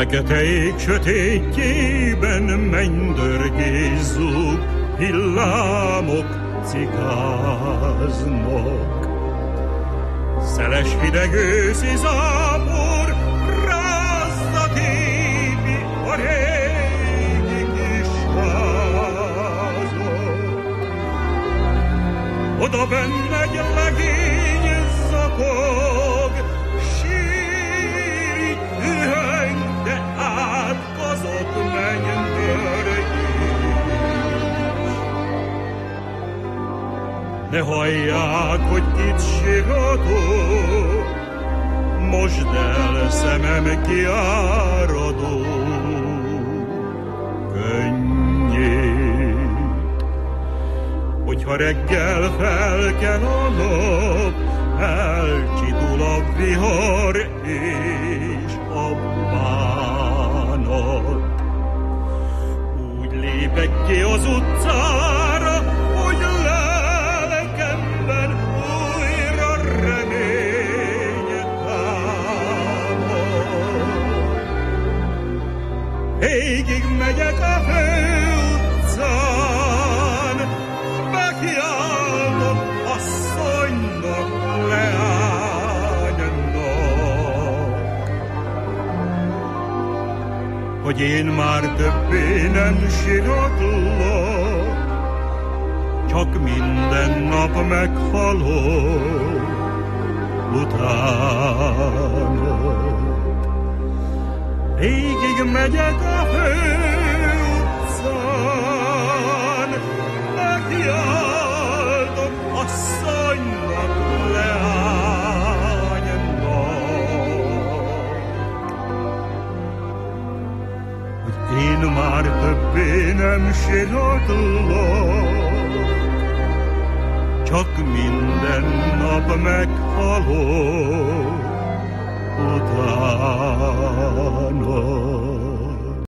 Fekete ég sötétjében mennydörgézzuk, hillámok cikáznak. Szeles hideg őszi zápor, rázza képi a régi kis házak. Oda benne Ne hallják, hogy kit síratok, Mosd el szemem kiáradó könnyét. Hogyha reggel felkel a nap, elcsitul a vihar és a bánat. Úgy lépek ki az utcára, Végig megyek a főutcán, bekiáltom asszonynak, leánynak, hogy én már többé nem siratlak, csak minden nap meghalok utána. Végig megyek a főutcán, megkiáltom asszonynak, leánynak, hogy én már többé nem siratlak, csak minden nap meghalok